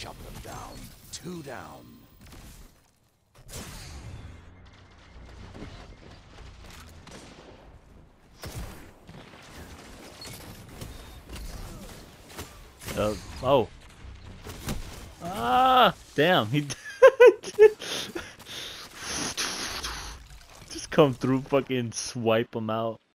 Shut them down. Two down. Uh, oh. Ah, damn. He just come through, fucking swipe him out.